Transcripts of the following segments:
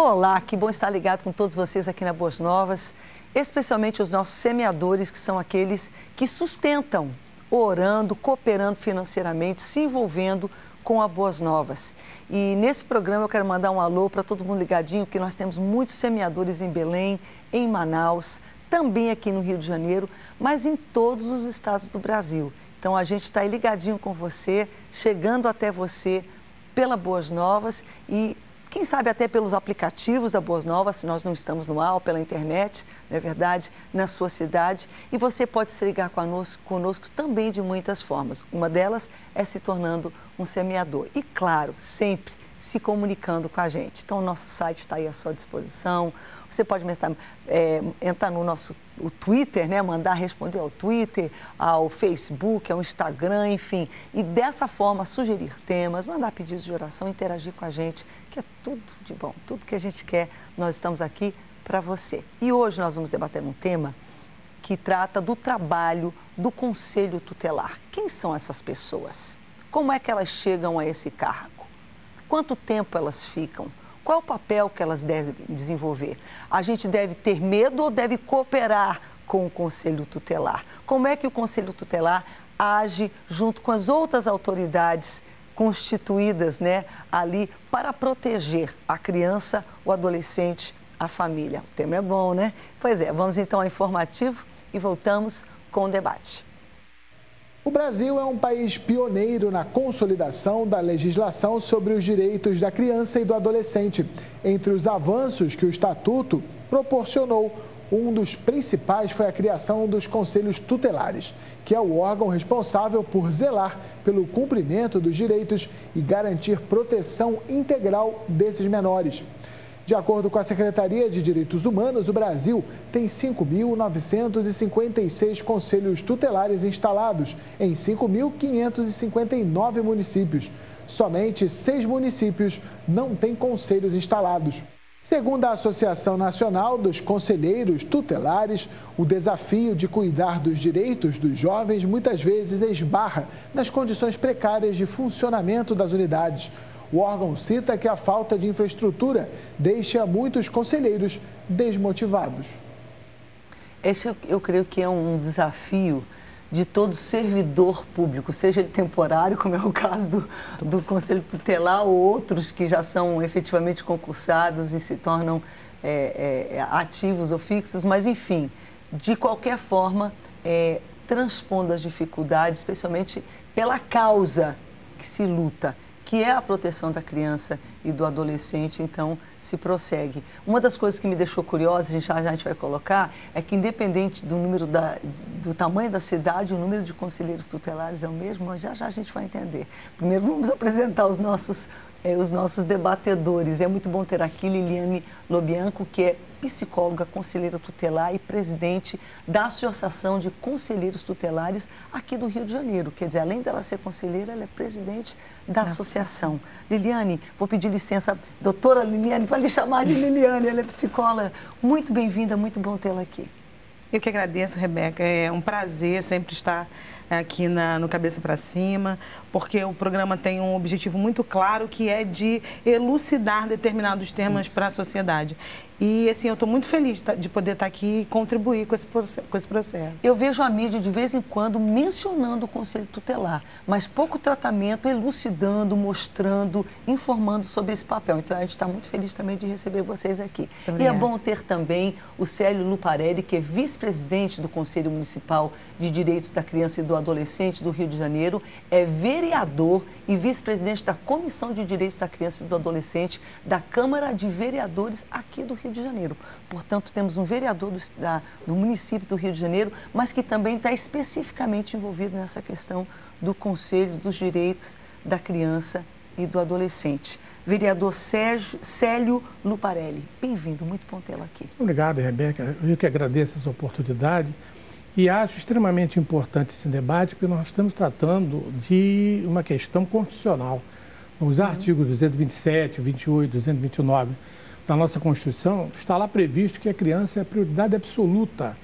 Olá, que bom estar ligado com todos vocês aqui na Boas Novas, especialmente os nossos semeadores, que são aqueles que sustentam, orando, cooperando financeiramente, se envolvendo com a Boas Novas. E nesse programa eu quero mandar um alô para todo mundo ligadinho, porque nós temos muitos semeadores em Belém, em Manaus, também aqui no Rio de Janeiro, mas em todos os estados do Brasil. Então a gente está aí ligadinho com você, chegando até você pela Boas Novas e quem sabe até pelos aplicativos da Boas Novas, se nós não estamos no ar, pela internet, não é verdade, na sua cidade. E você pode se ligar conosco, conosco também de muitas formas. Uma delas é se tornando um semeador. E, claro, sempre se comunicando com a gente. Então, o nosso site está aí à sua disposição. Você pode é, entrar no nosso o Twitter, né? mandar responder ao Twitter, ao Facebook, ao Instagram, enfim. E dessa forma sugerir temas, mandar pedidos de oração, interagir com a gente, que é tudo de bom, tudo que a gente quer, nós estamos aqui para você. E hoje nós vamos debater um tema que trata do trabalho do Conselho Tutelar. Quem são essas pessoas? Como é que elas chegam a esse cargo? Quanto tempo elas ficam? Qual é o papel que elas devem desenvolver? A gente deve ter medo ou deve cooperar com o Conselho Tutelar? Como é que o Conselho Tutelar age junto com as outras autoridades constituídas né, ali para proteger a criança, o adolescente, a família? O tema é bom, né? Pois é, vamos então ao informativo e voltamos com o debate. O Brasil é um país pioneiro na consolidação da legislação sobre os direitos da criança e do adolescente. Entre os avanços que o Estatuto proporcionou, um dos principais foi a criação dos conselhos tutelares, que é o órgão responsável por zelar pelo cumprimento dos direitos e garantir proteção integral desses menores. De acordo com a Secretaria de Direitos Humanos, o Brasil tem 5.956 conselhos tutelares instalados em 5.559 municípios. Somente seis municípios não têm conselhos instalados. Segundo a Associação Nacional dos Conselheiros Tutelares, o desafio de cuidar dos direitos dos jovens muitas vezes esbarra nas condições precárias de funcionamento das unidades. O órgão cita que a falta de infraestrutura deixa muitos conselheiros desmotivados. Esse eu creio que é um desafio de todo servidor público, seja ele temporário, como é o caso do, do Conselho Tutelar, ou outros que já são efetivamente concursados e se tornam é, é, ativos ou fixos, mas enfim, de qualquer forma, é, transpondo as dificuldades, especialmente pela causa que se luta que é a proteção da criança e do adolescente, então se prossegue. Uma das coisas que me deixou curiosa, a gente já, já a gente vai colocar, é que independente do número da, do tamanho da cidade, o número de conselheiros tutelares é o mesmo, mas já já a gente vai entender. Primeiro vamos apresentar os nossos é, os nossos debatedores. É muito bom ter aqui Liliane Lobianco, que é psicóloga, conselheira tutelar e presidente da Associação de Conselheiros Tutelares aqui do Rio de Janeiro. Quer dizer, além dela ser conselheira, ela é presidente da Nossa. associação. Liliane, vou pedir licença, doutora Liliane, para lhe chamar de Liliane, ela é psicóloga. Muito bem-vinda, muito bom tê-la aqui. Eu que agradeço, Rebeca. É um prazer sempre estar aqui na, no Cabeça para Cima, porque o programa tem um objetivo muito claro que é de elucidar determinados temas para a sociedade. E assim, eu estou muito feliz de poder estar aqui e contribuir com esse, com esse processo. Eu vejo a mídia de vez em quando mencionando o Conselho Tutelar, mas pouco tratamento elucidando, mostrando, informando sobre esse papel. Então a gente está muito feliz também de receber vocês aqui. E é bom ter também o Célio Luparelli, que é vice-presidente do Conselho Municipal de Direitos da Criança e do Adolescente do Rio de Janeiro, é vereador e vice-presidente da Comissão de Direitos da Criança e do Adolescente da Câmara de Vereadores aqui do Rio de Janeiro. Portanto, temos um vereador do, da, do município do Rio de Janeiro, mas que também está especificamente envolvido nessa questão do Conselho dos Direitos da Criança e do Adolescente. Vereador Sérgio, Célio Luparelli, bem-vindo, muito bom tê-lo aqui. Obrigado, Rebeca. Eu que agradeço essa oportunidade. E acho extremamente importante esse debate, porque nós estamos tratando de uma questão constitucional. Os uhum. artigos 227, 28, 229 da nossa Constituição, está lá previsto que a criança é a prioridade absoluta.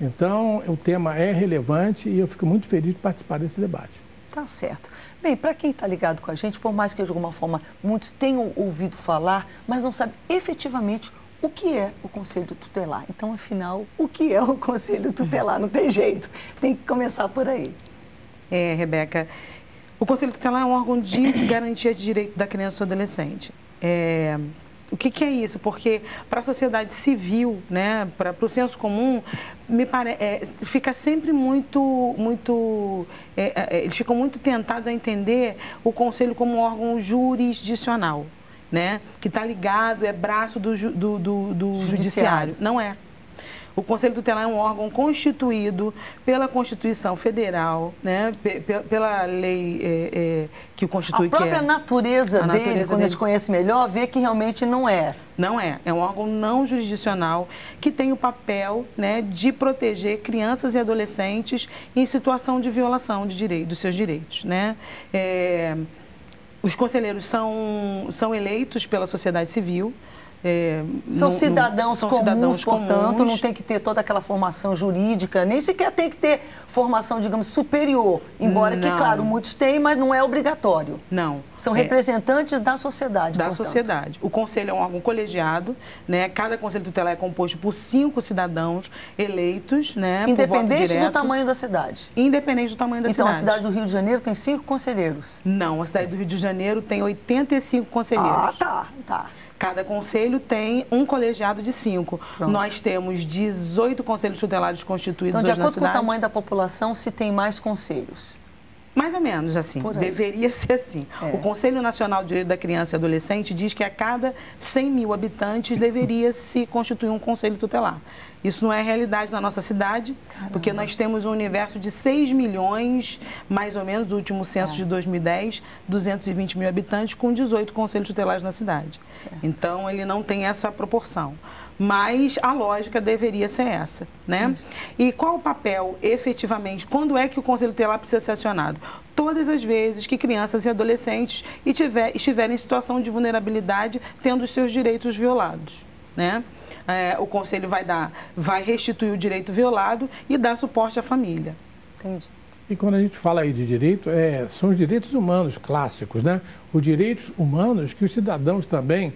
Então, o tema é relevante e eu fico muito feliz de participar desse debate. Tá certo. Bem, para quem está ligado com a gente, por mais que de alguma forma muitos tenham ouvido falar, mas não sabem efetivamente o que é o Conselho Tutelar. Então, afinal, o que é o Conselho Tutelar? Não tem jeito, tem que começar por aí. É, Rebeca, o Conselho Tutelar é um órgão de garantia de direito da criança e do adolescente. É, o que, que, é isso? Porque para a sociedade civil, né, para o senso comum, me pare, é, fica sempre muito, muito é, é, eles ficam muito tentados a entender o conselho como um órgão jurisdicional, né, que está ligado, é braço do, do, do, do judiciário. judiciário. Não é. O Conselho Tutelar é um órgão constituído pela Constituição Federal, né, pela lei é, é, que o constitui. A própria é, natureza a dele, natureza quando dele. a gente conhece melhor, vê que realmente não é. Não é. É um órgão não jurisdicional que tem o papel né, de proteger crianças e adolescentes em situação de violação de direito, dos seus direitos. Né? É, os conselheiros são, são eleitos pela sociedade civil. É, são cidadãos são comuns, cidadãos portanto, comuns. não tem que ter toda aquela formação jurídica, nem sequer tem que ter formação, digamos, superior. Embora não. que, claro, muitos têm, mas não é obrigatório. Não. São é. representantes da sociedade. Da portanto. sociedade. O conselho é um órgão colegiado, né? Cada conselho tutelar é composto por cinco cidadãos eleitos, né? Independente do tamanho da cidade. Independente do tamanho da então, cidade. Então, a cidade do Rio de Janeiro tem cinco conselheiros. Não, a cidade do Rio de Janeiro tem 85 conselheiros. Ah, tá, tá. Cada conselho tem um colegiado de cinco. Pronto. Nós temos 18 conselhos tutelares constituídos então, de acordo com o tamanho da população, se tem mais conselhos? Mais ou menos assim. Deveria ser assim. É. O Conselho Nacional de Direito da Criança e Adolescente diz que a cada 100 mil habitantes deveria se constituir um conselho tutelar. Isso não é realidade na nossa cidade, Caramba. porque nós temos um universo de 6 milhões, mais ou menos, do último censo é. de 2010, 220 mil habitantes, com 18 conselhos tutelares na cidade. Certo. Então, ele não tem essa proporção mas a lógica deveria ser essa, né? E qual o papel, efetivamente, quando é que o Conselho Tutelar precisa ser acionado? Todas as vezes que crianças e adolescentes estiverem em situação de vulnerabilidade, tendo os seus direitos violados, né? É, o Conselho vai dar, vai restituir o direito violado e dar suporte à família. Entendi. E quando a gente fala aí de direito, é, são os direitos humanos clássicos, né? Os direitos humanos que os cidadãos também,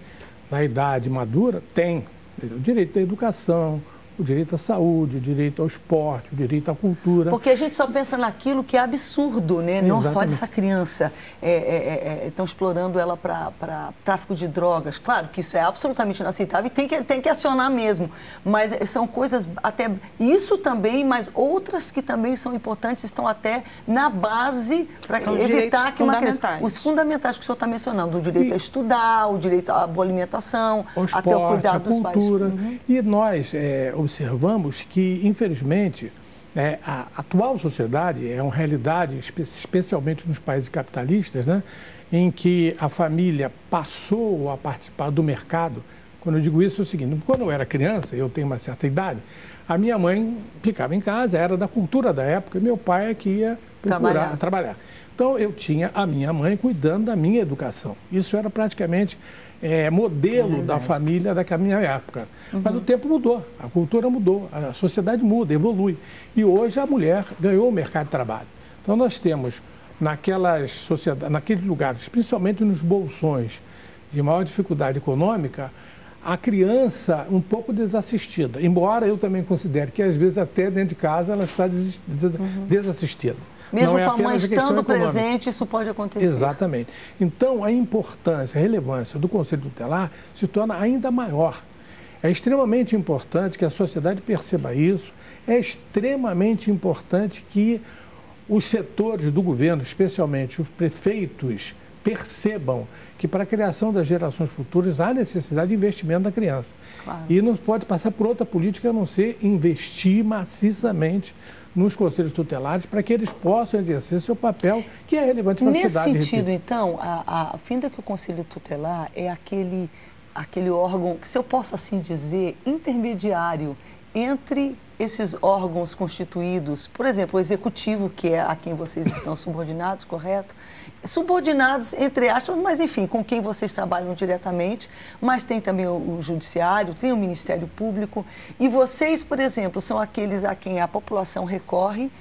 na idade madura, têm o direito da educação, o direito à saúde, o direito ao esporte, o direito à cultura. Porque a gente só pensa naquilo que é absurdo, né? Não só essa criança. Estão é, é, é, explorando ela para tráfico de drogas. Claro que isso é absolutamente inaceitável e tem que, tem que acionar mesmo. Mas são coisas até. Isso também, mas outras que também são importantes estão até na base para evitar que uma criança. Os fundamentais que o senhor está mencionando, o direito e... a estudar, o direito à boa alimentação, o esporte, até o cuidado a cultura. dos pais. Uhum. E nós, é, observamos que, infelizmente, é, a atual sociedade é uma realidade, especialmente nos países capitalistas, né, em que a família passou a participar do mercado. Quando eu digo isso, é o seguinte: quando eu era criança, eu tenho uma certa idade, a minha mãe ficava em casa, era da cultura da época, e meu pai é que ia procurar trabalhar. trabalhar. Então eu tinha a minha mãe cuidando da minha educação. Isso era praticamente é, modelo é da família da minha época. Uhum. Mas o tempo mudou, a cultura mudou, a sociedade muda, evolui. E hoje a mulher ganhou o mercado de trabalho. Então nós temos naquelas sociedades, naqueles lugares, principalmente nos bolsões de maior dificuldade econômica, a criança um pouco desassistida. Embora eu também considere que às vezes até dentro de casa ela está des, des, uhum. Mesmo é com a mãe estando presente, isso pode acontecer. Exatamente. Então, a importância, a relevância do Conselho Tutelar se torna ainda maior. É extremamente importante que a sociedade perceba isso, é extremamente importante que os setores do governo, especialmente os prefeitos, percebam que para a criação das gerações futuras há necessidade de investimento na criança. Claro. E não pode passar por outra política a não ser investir maciçamente nos conselhos tutelares para que eles possam exercer seu papel que é relevante para a cidade. Nesse sentido, então, a, a finda que o conselho tutelar é aquele, aquele órgão, se eu posso assim dizer, intermediário entre esses órgãos constituídos, por exemplo, o executivo, que é a quem vocês estão subordinados, correto? Subordinados, entre aspas, mas enfim, com quem vocês trabalham diretamente, mas tem também o, o judiciário, tem o Ministério Público, e vocês, por exemplo, são aqueles a quem a população recorre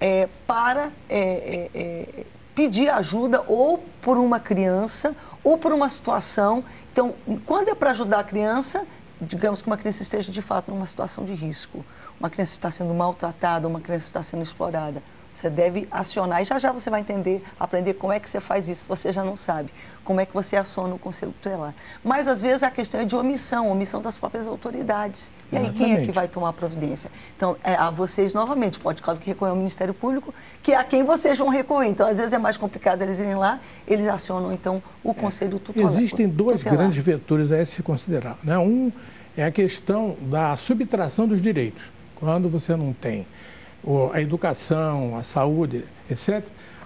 é, para é, é, é pedir ajuda ou por uma criança ou por uma situação. Então, quando é para ajudar a criança, digamos que uma criança esteja de fato numa situação de risco, uma criança está sendo maltratada, uma criança está sendo explorada. Você deve acionar e já já você vai entender, aprender como é que você faz isso, você já não sabe. Como é que você aciona o conselho tutelar. Mas às vezes a questão é de omissão, omissão das próprias autoridades. E aí Exatamente. quem é que vai tomar providência? Então, é a vocês novamente, pode claro que recorrer ao Ministério Público, que é a quem vocês vão recorrer. Então, às vezes é mais complicado eles irem lá, eles acionam então o é. conselho tutelar. Existem dois tutelar. grandes vetores a se considerar. Né? Um é a questão da subtração dos direitos. Quando você não tem a educação, a saúde, etc.,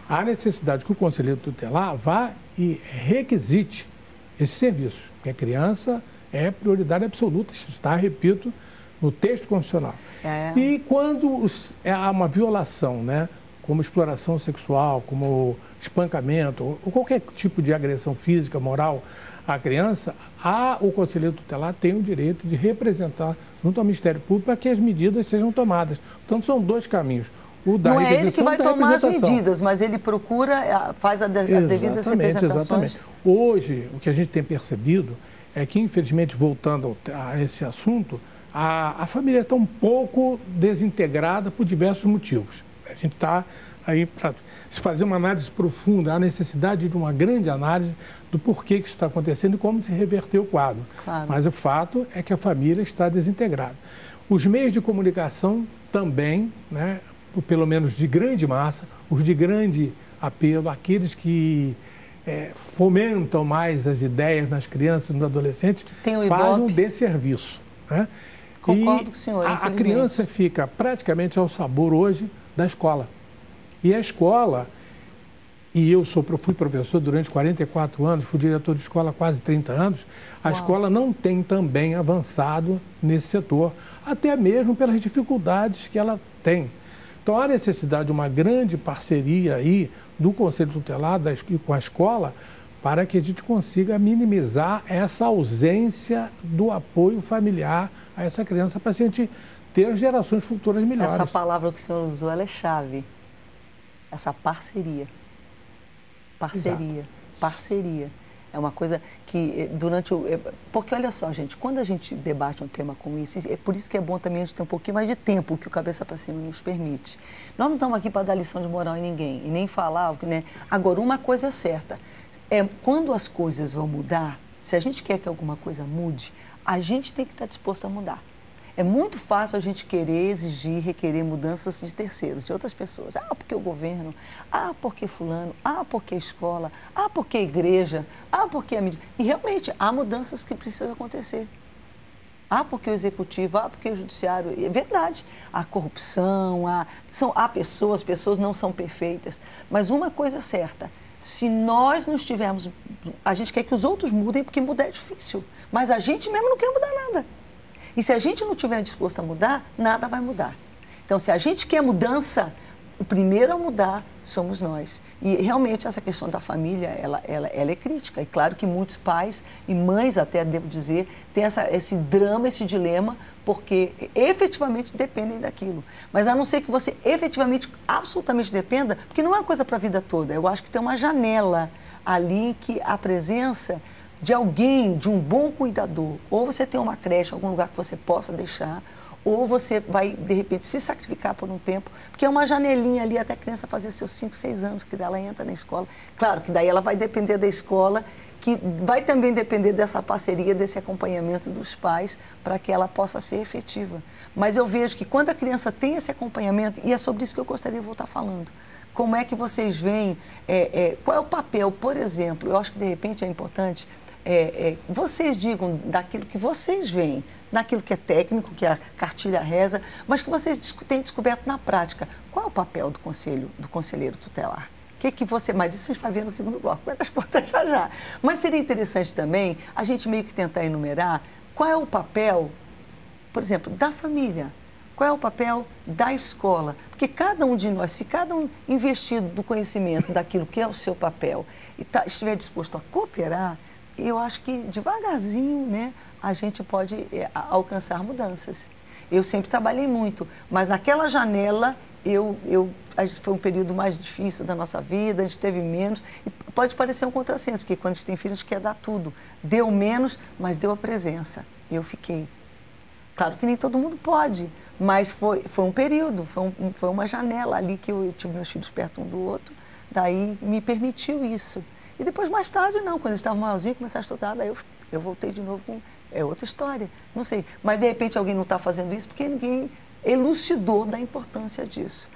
há necessidade que o conselheiro tutelar vá e requisite esse serviço, porque a criança é prioridade absoluta, isso está, repito, no texto constitucional. É. E quando há uma violação, né, como exploração sexual, como espancamento, ou qualquer tipo de agressão física, moral à criança, a, o conselheiro tutelar tem o direito de representar junto ao Ministério Público para que as medidas sejam tomadas. Então, são dois caminhos. O da Não é ele que vai tomar as medidas, mas ele procura, faz as devidas representações. Exatamente. Hoje, o que a gente tem percebido é que, infelizmente, voltando a esse assunto, a, a família está um pouco desintegrada por diversos motivos. A gente está aí para se fazer uma análise profunda, a necessidade de uma grande análise do porquê que isso está acontecendo e como se reverter o quadro. Claro. Mas o fato é que a família está desintegrada. Os meios de comunicação também, né, pelo menos de grande massa, os de grande apelo, aqueles que é, fomentam mais as ideias nas crianças e nos adolescentes, fazem um desserviço. Né? Concordo e com o senhor. A, a criança fica praticamente ao sabor hoje da escola. E a escola, e eu sou, fui professor durante 44 anos, fui diretor de escola há quase 30 anos, a Uau. escola não tem também avançado nesse setor, até mesmo pelas dificuldades que ela tem. Então há necessidade de uma grande parceria aí do Conselho Tutelar e com a escola para que a gente consiga minimizar essa ausência do apoio familiar a essa criança para a gente ter gerações futuras melhores. Essa palavra que o senhor usou, é chave essa parceria. Parceria, Exato. parceria. É uma coisa que eh, durante o. Eh, porque olha só, gente, quando a gente debate um tema como esse, é por isso que é bom também a gente ter um pouquinho mais de tempo que o Cabeça para Cima nos permite. Nós não estamos aqui para dar lição de moral em ninguém e nem falar. Né? Agora, uma coisa é certa: é quando as coisas vão mudar, se a gente quer que alguma coisa mude, a gente tem que estar disposto a mudar. É muito fácil a gente querer exigir, requerer mudanças de terceiros, de outras pessoas. Ah, porque o governo, ah, porque fulano, ah, porque a escola, ah, porque a igreja, ah, porque a mídia. E realmente há mudanças que precisam acontecer. Ah, porque o executivo, ah, porque o judiciário. É verdade. Há corrupção, há, são, há pessoas, pessoas não são perfeitas. Mas uma coisa é certa: se nós não estivermos. A gente quer que os outros mudem, porque mudar é difícil. Mas a gente mesmo não quer mudar nada. E se a gente não estiver disposto a mudar, nada vai mudar. Então, se a gente quer mudança, o primeiro a mudar somos nós. E realmente essa questão da família, ela, ela, ela é crítica. E claro que muitos pais e mães, até devo dizer, têm essa, esse drama, esse dilema, porque efetivamente dependem daquilo. Mas a não ser que você efetivamente, absolutamente dependa, porque não é uma coisa para a vida toda. Eu acho que tem uma janela ali que a presença de alguém, de um bom cuidador. Ou você tem uma creche, algum lugar que você possa deixar, ou você vai, de repente, se sacrificar por um tempo, porque é uma janelinha ali até a criança fazer seus 5, 6 anos, que ela entra na escola. Claro que daí ela vai depender da escola, que vai também depender dessa parceria, desse acompanhamento dos pais, para que ela possa ser efetiva. Mas eu vejo que quando a criança tem esse acompanhamento, e é sobre isso que eu gostaria de voltar falando, como é que vocês veem, é, é, qual é o papel, por exemplo, eu acho que de repente é importante é, é, vocês digam daquilo que vocês veem, naquilo que é técnico, que é a cartilha reza, mas que vocês têm descoberto na prática. Qual é o papel do conselho, do conselheiro tutelar? que que você, mas isso a gente vai ver no segundo bloco, quantas portas já já. Mas seria interessante também a gente meio que tentar enumerar qual é o papel, por exemplo, da família, qual é o papel da escola, porque cada um de nós, se cada um investido do conhecimento daquilo que é o seu papel e tá, estiver disposto a cooperar, eu acho que devagarzinho, né, a gente pode é, alcançar mudanças. Eu sempre trabalhei muito, mas naquela janela eu, eu, foi um período mais difícil da nossa vida, a gente teve menos. E pode parecer um contrassenso, porque quando a gente tem filho, a gente quer dar tudo. Deu menos, mas deu a presença. Eu fiquei. Claro que nem todo mundo pode, mas foi, foi um período, foi, um, foi uma janela ali que eu, eu tive meus filhos perto um do outro, daí me permitiu isso. E depois, mais tarde, não, quando eles estavam maiorzinhos, começaram a estudar, daí eu, eu voltei de novo com. É outra história, não sei. Mas de repente alguém não está fazendo isso porque ninguém elucidou da importância disso.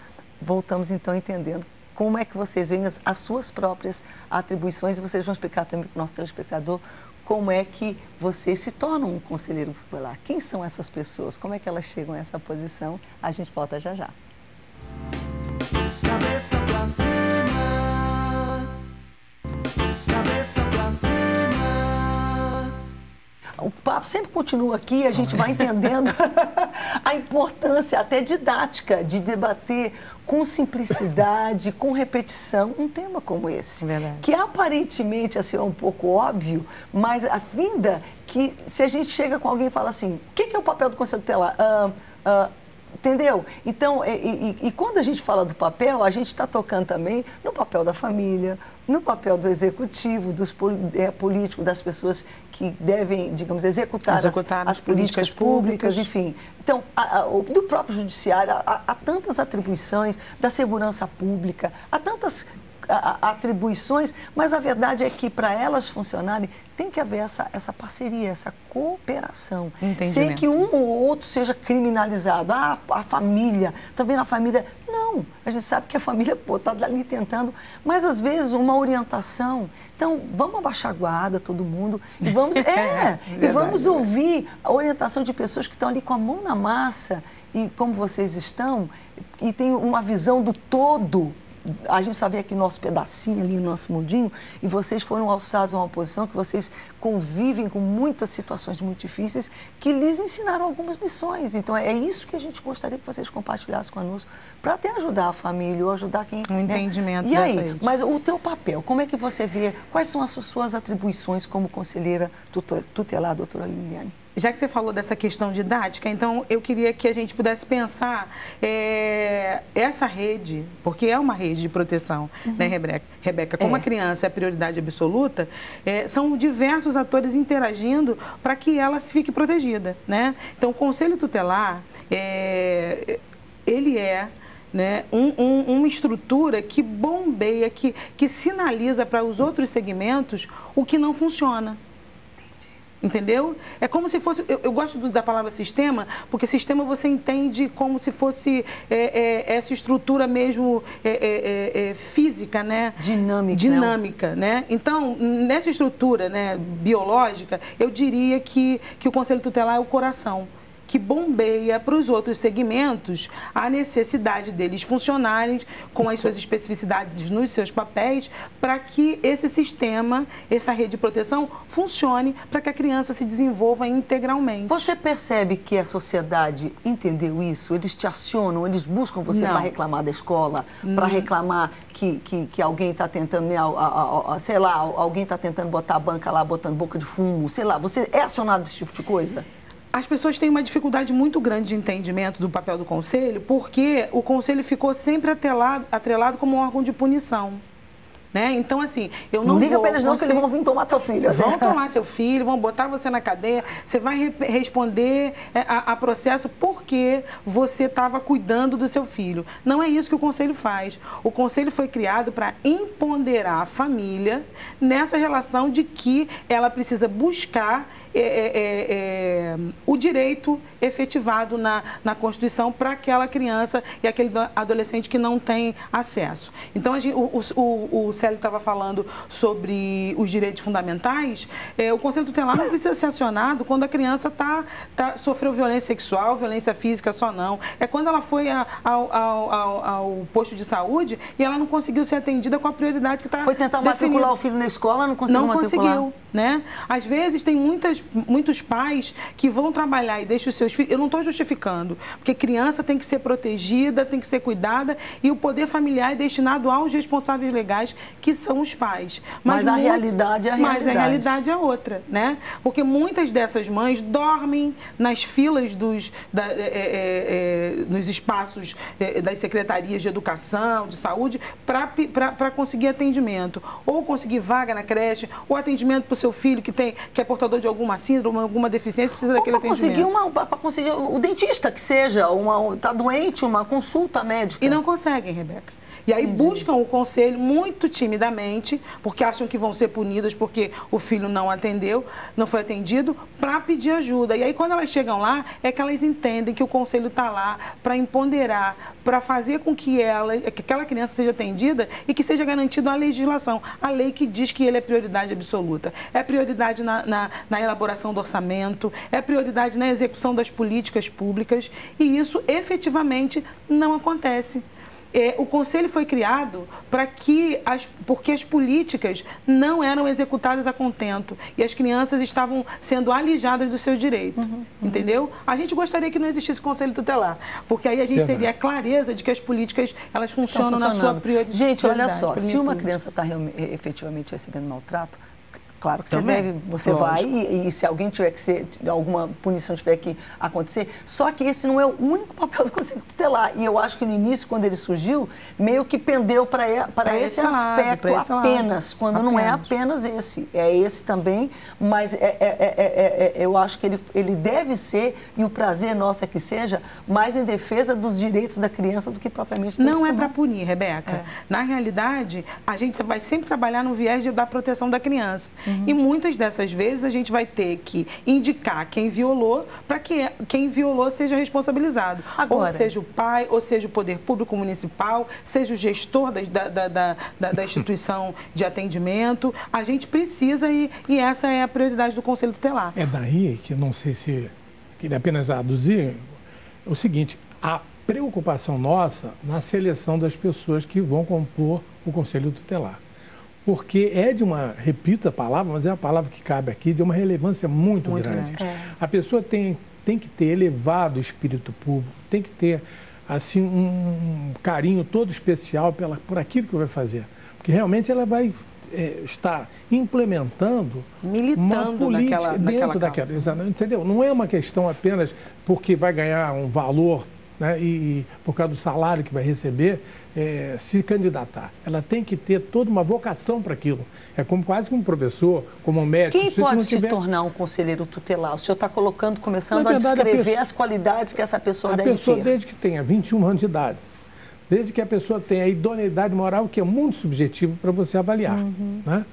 Voltamos então entendendo como é que vocês veem as, as suas próprias atribuições e vocês vão explicar também para o nosso telespectador como é que você se torna um conselheiro popular. Quem são essas pessoas? Como é que elas chegam a essa posição? A gente volta já já. Cabeça pra cima. O papo sempre continua aqui, a gente vai entendendo a importância até didática de debater com simplicidade, com repetição, um tema como esse. Verdade. Que aparentemente assim, é um pouco óbvio, mas a que se a gente chega com alguém e fala assim, o que, que, é o papel do Conselho Tutelar? Ah, ah, Entendeu? Então, e, e, e, quando a gente fala do papel, a gente está tocando também no papel da família, no papel do executivo, dos é, políticos, das pessoas que devem, digamos, executar, executar as, as, políticas, políticas públicas, públicas, enfim. Então, a, a, do próprio judiciário, há tantas atribuições da segurança pública, há tantas atribuições, mas a verdade é que para elas funcionarem tem que haver essa, essa parceria, essa cooperação. Sem que um ou outro seja criminalizado. Ah, a família, também na família. Não, a gente sabe que a família está ali tentando, mas às vezes uma orientação. Então, vamos abaixar a guarda, todo mundo, e vamos, é, e vamos ouvir a orientação de pessoas que estão ali com a mão na massa, e como vocês estão, e tem uma visão do todo a gente só vê aqui nosso pedacinho ali, nosso mundinho, e vocês foram alçados a uma posição que vocês convivem com muitas situações muito difíceis que lhes ensinaram algumas lições. Então é isso que a gente gostaria que vocês compartilhassem conosco para até ajudar a família ou ajudar quem. Um né? entendimento. E aí, mas o teu papel, como é que você vê? Quais são as suas atribuições como conselheira tutelar, doutora Liliane? Já que você falou dessa questão didática, então eu queria que a gente pudesse pensar é, essa rede, porque é uma rede de proteção, uhum. né, Rebeca? Rebeca, como é. a criança é a prioridade absoluta, é, são diversos atores interagindo para que ela fique protegida, né? Então, o Conselho Tutelar, é, ele é né, um, um, uma estrutura que bombeia, que, que sinaliza para os outros segmentos o que não funciona. Entendeu? É como se fosse. Eu, eu gosto da palavra sistema, porque sistema você entende como se fosse é, é, essa estrutura mesmo é, é, é, é física, né? Dinâmica. Dinâmica, né? né? Então, nessa estrutura né, biológica, eu diria que, que o Conselho Tutelar é o coração que bombeia para os outros segmentos a necessidade deles funcionarem com as suas especificidades nos seus papéis para que esse sistema, essa rede de proteção funcione para que a criança se desenvolva integralmente. Você percebe que a sociedade entendeu isso? Eles te acionam, eles buscam você para reclamar da escola, para reclamar que, que, que alguém está tentando, a, a, a, sei lá, alguém está tentando botar a banca lá, botando boca de fumo, sei lá, você é acionado desse tipo de coisa? As pessoas têm uma dificuldade muito grande de entendimento do papel do conselho, porque o conselho ficou sempre atrelado, atrelado como um órgão de punição. Né? Então, assim, eu não. Não liga para eles, não, que eles vão vir tomar teu filho. Vão tomar seu filho, vão botar você na cadeia, você vai re responder é, a, a, processo porque você estava cuidando do seu filho. Não é isso que o conselho faz. O conselho foi criado para empoderar a família nessa relação de que ela precisa buscar é, é, é, é o direito efetivado na, na Constituição para aquela criança e aquele adolescente que não tem acesso. Então, a gente, o, o, o Célio estava falando sobre os direitos fundamentais, é, o Conselho Tutelar não precisa ser acionado quando a criança tá, tá, sofreu violência sexual, violência física só não. É quando ela foi a, ao, ao, ao, ao, posto de saúde e ela não conseguiu ser atendida com a prioridade que está Foi tentar definida. matricular o filho na escola, não conseguiu Não matricular. conseguiu, né? Às vezes tem muitas, muitos pais que vão trabalhar e deixam os seus filhos... Eu não estou justificando, porque criança tem que ser protegida, tem que ser cuidada e o poder familiar é destinado aos responsáveis legais que são os pais. Mas, mas a muito, realidade é a realidade. Mas a realidade é outra, né? Porque muitas dessas mães dormem nas filas dos, da, é, é, é, nos espaços é, das secretarias de educação, de saúde, para conseguir atendimento. Ou conseguir vaga na creche, ou atendimento para o seu filho que, tem, que é portador de alguma síndrome, alguma deficiência, precisa ou daquele atendimento. Para conseguir o dentista que seja, está doente, uma consulta médica. E não conseguem, Rebeca. E aí Entendi. buscam o conselho muito timidamente, porque acham que vão ser punidas porque o filho não atendeu, não foi atendido, para pedir ajuda. E aí quando elas chegam lá, é que elas entendem que o conselho está lá para empoderar, para fazer com que ela, que aquela criança seja atendida e que seja garantido a legislação, a lei que diz que ele é prioridade absoluta. É prioridade na, na, na elaboração do orçamento, é prioridade na execução das políticas públicas e isso efetivamente não acontece é, o conselho foi criado para que as, porque as políticas não eram executadas a contento e as crianças estavam sendo alijadas dos seus direitos, uhum, uhum. entendeu? A gente gostaria que não existisse conselho tutelar, porque aí a gente teria clareza de que as políticas elas funcionam na sua prioridade. Gente, olha só, se uma criança está efetivamente recebendo maltrato, Claro que Também. você deve, você Lógico. vai e, e, se alguém tiver que ser, alguma punição tiver que acontecer. Só que esse não é o único papel do Conselho Tutelar. E eu acho que no início, quando ele surgiu, meio que pendeu para esse, esse, aspecto esse apenas, lado. quando apenas. não é apenas esse. É esse também, mas é, é, é, eu acho que ele, ele deve ser, e o prazer nosso é que seja, mais em defesa dos direitos da criança do que propriamente Não é para punir, Rebeca. Na realidade, a gente vai sempre trabalhar no viés de, da proteção da criança. Uhum. Uhum. E muitas dessas vezes a gente vai ter que indicar quem violou para que quem violou seja responsabilizado. Agora, ou seja o pai, ou seja o poder público municipal, seja o gestor da, da, da, da, da instituição de atendimento. A gente precisa e, e essa é a prioridade do Conselho Tutelar. É daí que não sei se queria apenas aduzir o seguinte, a preocupação nossa na seleção das pessoas que vão compor o Conselho Tutelar porque é de uma, repito a palavra, mas é uma palavra que cabe aqui, de uma relevância muito, muito grande. grande. É. A pessoa tem, tem que ter elevado o espírito público, tem que ter assim um carinho todo especial pela, por aquilo que vai fazer. Porque realmente ela vai é, estar implementando Militando uma política naquela, dentro naquela daquela. Entendeu? Não é uma questão apenas porque vai ganhar um valor né, e, e por causa do salário que vai receber, é, se candidatar. Ela tem que ter toda uma vocação para aquilo. É como quase como um professor, como um médico. Quem pode se tiver... tornar um conselheiro tutelar? O senhor está colocando, começando verdade, a descrever a pessoa, as qualidades que essa pessoa a deve pessoa, ter. desde que tenha 21 anos de idade, desde que a pessoa tenha a idoneidade moral, que é muito subjetivo para você avaliar, uhum. né?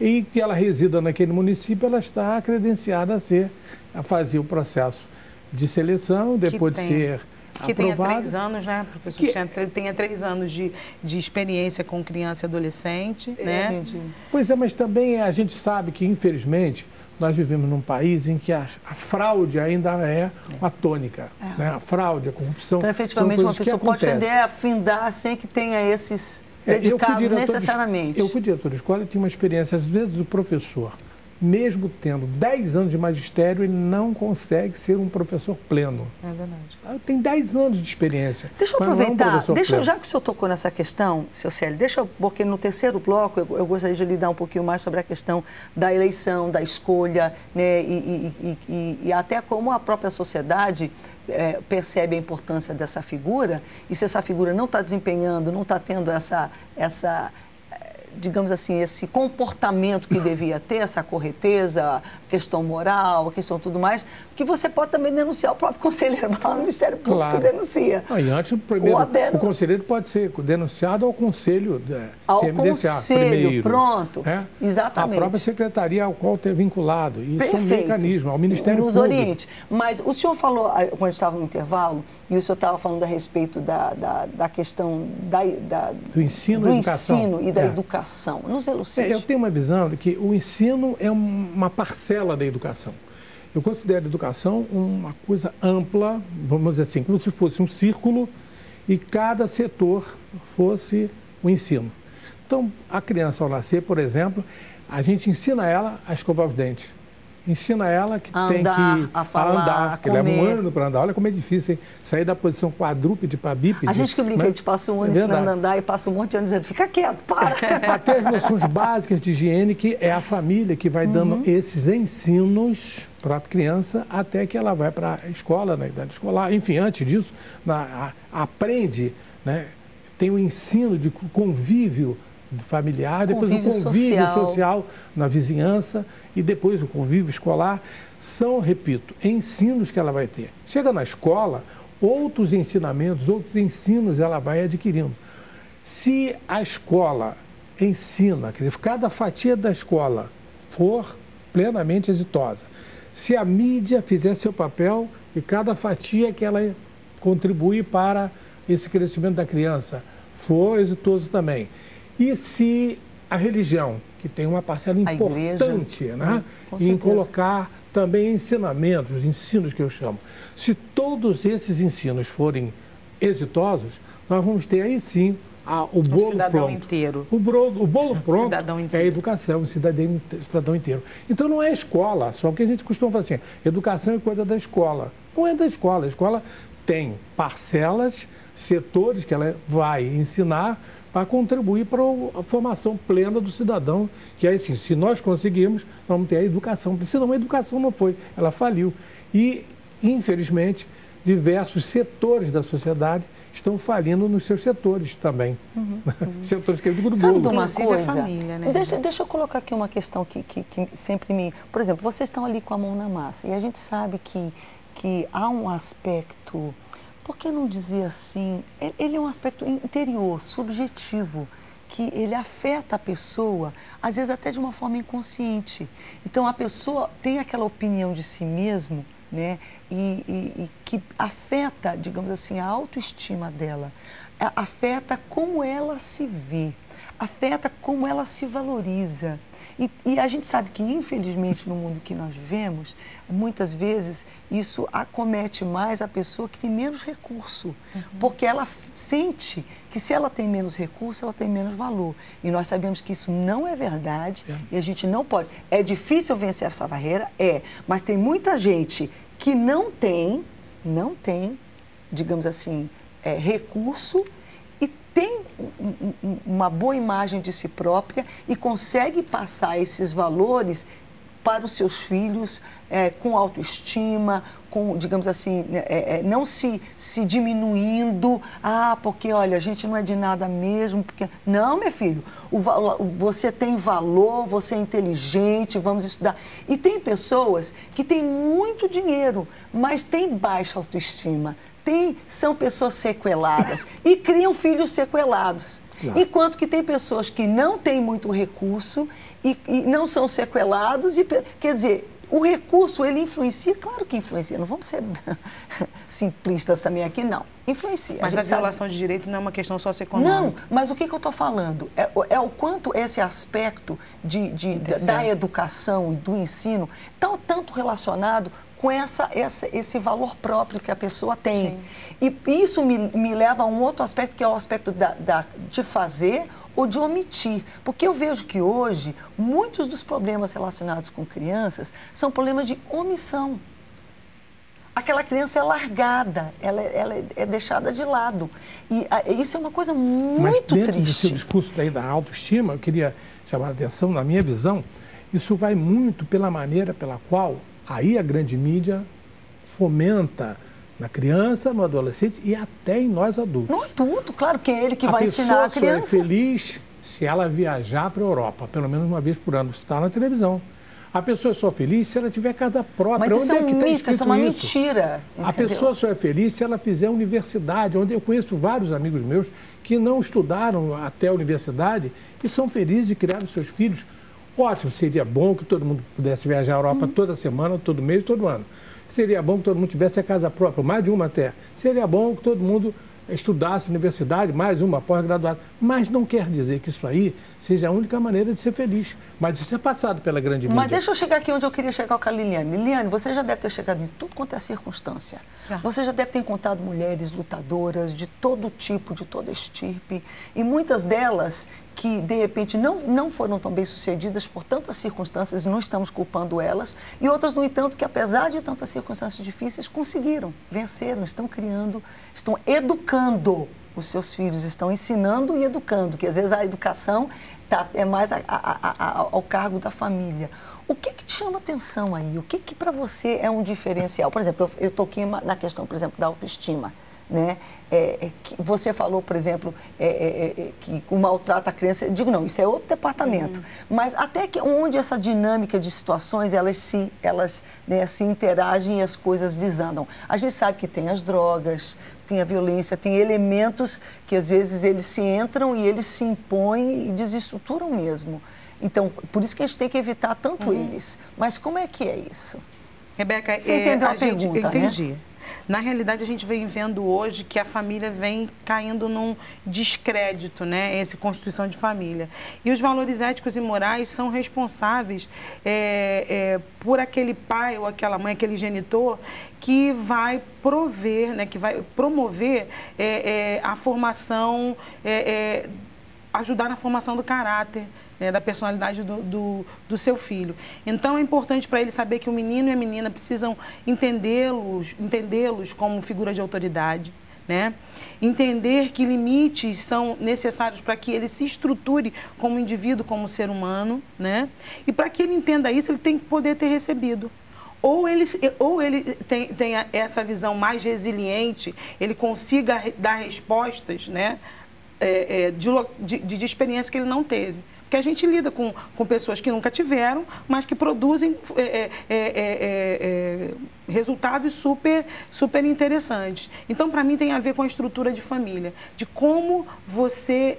e que ela resida naquele município, ela está credenciada a ser, a fazer o processo de seleção, depois de ser que tenha três anos, né, professor? Que... Tinha, tenha três anos de, de experiência com criança e adolescente, é, né? Entendi. Pois é, mas também a gente sabe que, infelizmente, nós vivemos num país em que a, a fraude ainda é uma tônica. É. Né? A fraude, a corrupção. Então, efetivamente, uma pessoa pode tender a findar sem que tenha esses dedicados é, eu necessariamente. De, eu fui diretor de escola e tinha uma experiência, às vezes, o professor mesmo tendo 10 anos de magistério, ele não consegue ser um professor pleno. É verdade. Ah, tem 10 anos de experiência. Deixa eu aproveitar, é um deixa, já que o senhor tocou nessa questão, seu Célio, deixa eu, porque no terceiro bloco eu, eu, gostaria de lidar um pouquinho mais sobre a questão da eleição, da escolha, né, e, e, e, e até como a própria sociedade é, percebe a importância dessa figura, e se essa figura não está desempenhando, não está tendo essa, essa digamos assim, esse comportamento que devia ter, essa correteza, questão moral, questão tudo mais, que você pode também denunciar o próprio conselheiro, lá no Ministério Público claro. denuncia. Ah, e antes, o, primeiro, o, o conselheiro pode ser denunciado ao Conselho é, ao CMDCA, Conselho, primeiro. pronto, é? exatamente. A própria secretaria ao qual ter vinculado, isso Perfeito. é um mecanismo, ao Ministério Nos Público. oriente. Mas o senhor falou, quando estava no intervalo, e o senhor estava falando a respeito da, da, da questão da, da, do ensino, do ensino e da é. educação. Nos elucide. É, eu tenho uma visão de que o ensino é uma parcela da educação. Eu considero a educação uma coisa ampla, vamos dizer assim, como se fosse um círculo e cada setor fosse o ensino. Então, a criança ao nascer, por exemplo, a gente ensina ela a escovar os dentes. Ensina ela que andar, tem que a falar, andar, a que leva um ano para andar. Olha como é difícil hein? sair da posição quadrúpede para bípede. A gente que brinca, né? a gente passa um ano É ensinando a andar e passa um monte de anos dizendo, fica quieto, para. Até as noções básicas de higiene, que é a família que vai Uhum. dando esses ensinos para a criança até que ela vai para a escola, na idade escolar. Enfim, antes disso, na- a- aprende, né? tem o ensino de convívio familiar, depois Convívio o convívio social. social na vizinhança e depois o convívio escolar. São, repito, ensinos que ela vai ter. Chega na escola, outros ensinamentos, outros ensinos ela vai adquirindo. Se a escola ensina, quer dizer, cada fatia da escola for plenamente exitosa, se a mídia fizer seu papel e cada fatia que ela contribui para esse crescimento da criança for exitoso também. E se a religião, que tem uma parcela A igreja. importante né, em colocar também ensinamentos, ensinos que eu chamo, se todos esses ensinos forem exitosos, nós vamos ter aí sim a- o bolo cidadão pronto. inteiro. O, bro- o bolo pronto Cidadão é a inteiro. educação, o cidadão, cidadão inteiro. Então não é escola, só que a gente costuma falar assim, educação é coisa da escola. Não é da escola, a escola tem parcelas, setores que ela vai ensinar para contribuir para a formação plena do cidadão, que é assim, se nós conseguirmos, vamos ter a educação, senão a educação não foi, ela faliu. E, infelizmente, diversos setores da sociedade estão falindo nos seus setores também. setores que é do Sabe de bolo. uma a coisa? família, né? deixa, deixa eu colocar aqui uma questão que, que, que sempre me. Por exemplo, vocês estão ali com a mão na massa e a gente sabe que, que há um aspecto, por que não dizer assim? Ele- é um aspecto interior, subjetivo, que ele afeta a pessoa, às vezes até de uma forma inconsciente. Então a pessoa tem aquela opinião de si mesmo, né? E, e- e que afeta, digamos assim, a autoestima dela, afeta como ela se vê, afeta como ela se valoriza. E, e a gente sabe que, infelizmente, no mundo que nós vivemos, muitas vezes isso acomete mais a pessoa que tem menos recurso, porque ela sente que se ela tem menos recurso, ela tem menos valor. E nós sabemos que isso não é verdade e a gente não pode. É difícil vencer essa barreira? É, mas tem muita gente que não tem, não tem, digamos assim, é, recurso tem um- um- um- uma boa imagem de si própria e consegue passar esses valores para os seus filhos é, com autoestima, com, digamos assim, né, é, é, não se, se diminuindo, ah, porque olha, a gente não é de nada mesmo, porque. Não, meu filho, o, você tem valor, você é inteligente, vamos estudar. E tem pessoas que têm muito dinheiro, mas têm baixa autoestima. Tem, são pessoas sequeladas e criam filhos sequelados. Claro. Enquanto que tem pessoas que não têm muito recurso e, e não são sequelados. E, quer dizer, o recurso, ele influencia? Claro que influencia. Não vamos ser simplistas também aqui, não. Influencia. Mas a sabe. violação de direito não é uma questão socioeconômica. Não, mas o que, que eu estou falando? É, o- é o quanto esse aspecto de, de- da, da educação e do ensino está tanto relacionado com essa, essa, esse valor próprio que a pessoa tem. E isso me, me leva a um outro aspecto, que é o aspecto da, da- de fazer ou de omitir. Porque eu vejo que hoje, muitos dos problemas relacionados com crianças são problemas de omissão aquela criança é largada, ela, é- ela é- deixada de lado. E ah, isso é uma coisa Mas muito dentro do seu triste. discurso daí da autoestima, eu queria chamar a atenção, na minha visão, isso vai muito pela maneira pela qual aí a grande mídia fomenta na criança, no adolescente e até em nós adultos. Não adulto, claro que é ele que a vai pessoa ensinar a só é criança. feliz se ela viajar para a Europa, pelo menos uma vez por ano. Está na televisão. A pessoa é só feliz se ela tiver casa própria. Mas isso Onde é que um tá mito, isso é uma isso? mentira. A entendeu? pessoa só é feliz se ela fizer universidade, onde eu conheço vários amigos meus que não estudaram até a universidade e são felizes e criaram seus filhos. Ótimo, seria bom que todo mundo pudesse viajar à Europa toda semana, todo mês, todo ano. Seria bom que todo mundo tivesse a casa própria, mais de uma até. Seria bom que todo mundo estudasse universidade, mais uma pós-graduada. Mas não quer dizer que isso aí seja a única maneira de ser feliz. Mas isso é passado pela grande mídia. Mas deixa eu chegar aqui onde eu queria chegar com a Liliane. Liliane, você já deve ter chegado em tudo quanto é circunstância. Já. Você já deve ter encontrado mulheres lutadoras de todo tipo, de toda estirpe. E muitas delas que, de repente, não, não foram tão bem sucedidas por tantas circunstâncias não estamos culpando elas, e outras, no entanto, que, apesar de tantas circunstâncias difíceis, conseguiram, venceram, estão criando, estão educando os seus filhos, estão ensinando e educando, que às vezes a educação tá, é mais a, a, a, ao cargo da família. O que, que te chama atenção aí? O que, que para você é um diferencial? Por exemplo, eu, eu toquei na questão, por exemplo, da autoestima. Né? É, é, você falou, por exemplo, é, é, é, que o maltrato à criança. Eu digo, não, isso é outro departamento. Uhum. Mas até que onde essa dinâmica de situações elas se, elas, né, se interagem e as coisas desandam. A gente sabe que tem as drogas, tem a violência, tem elementos que às vezes eles se entram e eles se impõem e desestruturam mesmo. Então, por isso que a gente tem que evitar tanto uhum. eles. Mas como é que é isso? Rebeca, Você entendeu é, a, a pergunta, gente, entendi. Né? Na realidade, a gente vem vendo hoje que a família vem caindo num descrédito, né? Essa constituição de família. E os valores éticos e morais são responsáveis é, é, por aquele pai ou aquela mãe, aquele genitor que vai prover, né? Que vai promover é, é a formação, é, é, ajudar na formação do caráter né, da personalidade do, do, do, seu filho. Então é importante para ele saber que o menino e a menina precisam entendê-los, entendê-los como figura de autoridade. Né? Entender que limites são necessários para que ele se estruture como indivíduo, como ser humano, né? E para que ele entenda isso, ele tem que poder ter recebido. Ou ele, ou ele tem, essa visão mais resiliente, ele consiga dar respostas né? É, é, de, de, de experiência que ele não teve que a gente lida com, com pessoas que nunca tiveram, mas que produzem é é, é, é, é, resultados super, super interessantes. Então, para mim, tem a ver com a estrutura de família, de como você,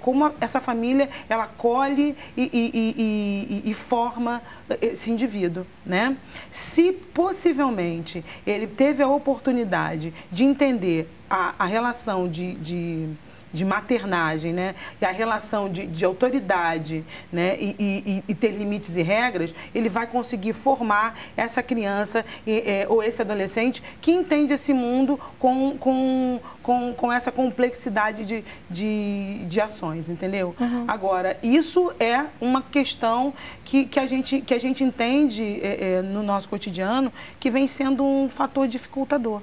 como essa família, ela colhe e, e, e, e, forma esse indivíduo, né? Se possivelmente ele teve a oportunidade de entender a, a relação de, de de maternagem, né? E a relação de, de autoridade, né? E, e, e, ter limites e regras, ele vai conseguir formar essa criança e, é, ou esse adolescente que entende esse mundo com, com, com, com essa complexidade de, de, de ações, entendeu? Uhum. Agora, isso é uma questão que, que, a, gente, que a gente entende é, é, no nosso cotidiano que vem sendo um fator dificultador,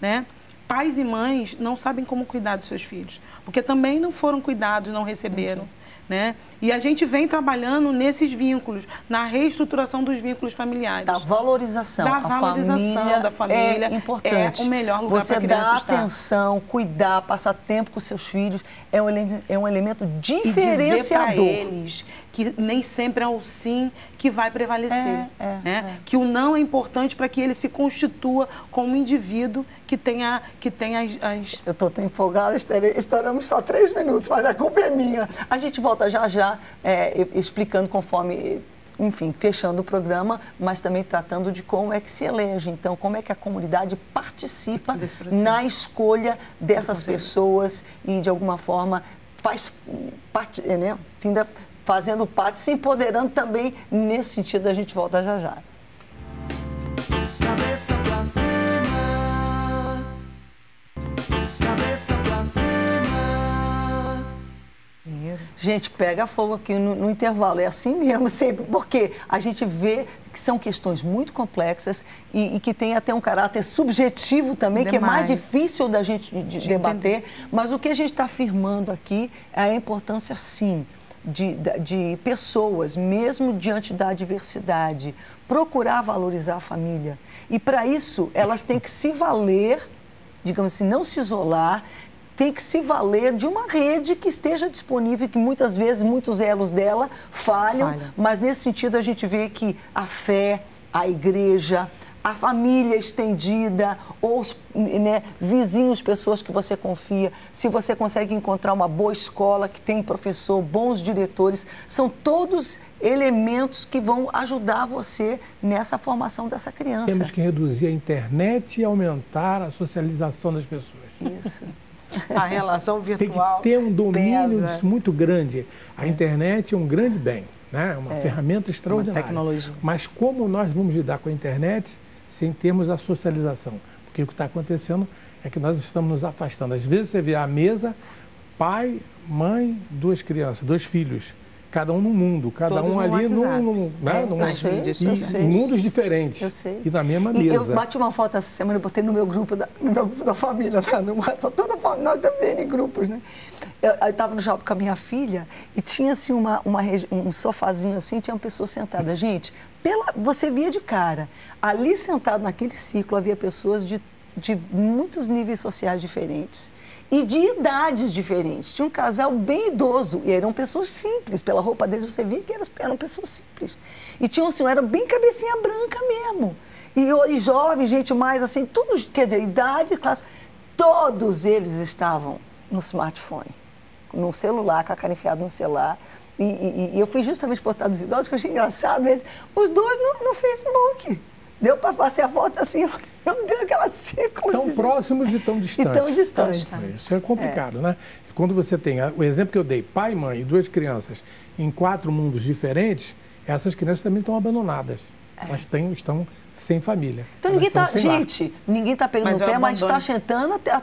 né? Pais e mães não sabem como cuidar dos seus filhos, porque também não foram cuidados, não receberam. Né? E a gente vem trabalhando nesses vínculos, na reestruturação dos vínculos familiares. Da valorização. Da valorização família da família. É importante. É o melhor lugar Você dá atenção, cuidar, passar tempo com seus filhos é um, é um elemento diferenciador. E dizer eles que nem sempre é o sim que vai prevalecer. É, é, né? É. Que o não é importante para que ele se constitua como um indivíduo que tenha, que tenha as, as... Eu estou tão empolgada, estouramos só três minutos, mas a culpa é minha. A gente volta já já é, explicando conforme enfim, fechando o programa, mas também tratando de como é que se elege. Então, como é que a comunidade participa na escolha dessas pessoas e, de alguma forma, faz parte, né, fazendo parte, se empoderando também nesse sentido. A gente volta já já. Cabeça pra cima. Cabeça pra cima. Gente, pega fogo aqui no, no, intervalo. É assim mesmo, sempre, porque a gente vê que são questões muito complexas e, e que tem até um caráter subjetivo também, Demais. que é mais difícil da gente de, de debater. Mas o que a gente está afirmando aqui é a importância, sim, de, de pessoas, mesmo diante da adversidade, procurar valorizar a família. E para isso, elas têm que se valer, digamos assim, não se isolar, tem que se valer de uma rede que esteja disponível, que muitas vezes muitos elos dela falham, Falha. mas nesse sentido a gente vê que a fé, a igreja, a família estendida, ou os né, vizinhos, pessoas que você confia, se você consegue encontrar uma boa escola que tem professor, bons diretores, são todos elementos que vão ajudar você nessa formação dessa criança. Temos que reduzir a internet e aumentar a socialização das pessoas. Isso. a relação virtual. Tem que ter um domínio muito grande. A internet é um grande bem, né? É uma é, ferramenta extraordinária. Uma tecnologia. Mas como nós vamos lidar com a internet sem termos a socialização? Porque o que está acontecendo é que nós estamos nos afastando. Às vezes você vê a mesa pai, mãe, duas crianças, dois filhos cada um no mundo, cada Todos um ali num, né, É, num- eu sei, e- eu sei. em mundos diferentes. Eu sei. E na mesma E mesa. eu bati uma foto essa semana, eu botei no meu grupo da, no meu da família, tá? no WhatsApp, toda a família, nós temos N grupos, né? Eu estava no shopping com a minha filha e tinha assim uma, uma um sofazinho assim, tinha uma pessoa sentada. Gente, pela, você via de cara, ali sentado naquele círculo havia pessoas de, de muitos níveis sociais diferentes e de idades diferentes. Tinha um casal bem idoso e eram pessoas simples. Pela roupa deles você via que eram, eram pessoas simples. E tinha um senhor, era bem cabecinha branca mesmo. E, e jovem, gente mais assim, tudo, quer dizer, idade, classe. Todos eles estavam no smartphone, no celular, com a cara enfiada no celular. E, e- e eu fui justamente botar dos idosos, que eu achei engraçado eles, os dois no, no Facebook. Deu para passar a foto assim, meu Deus, aquela círculo tão de- próximos e tão distantes. tão distantes. Isso é complicado, né? E Quando você tem o exemplo que eu dei, pai, mãe e duas crianças em quatro mundos diferentes, essas crianças também estão abandonadas. Elas têm, estão sem família. Então Elas ninguém lar. gente, ninguém está pegando Mas no eu pé, mas está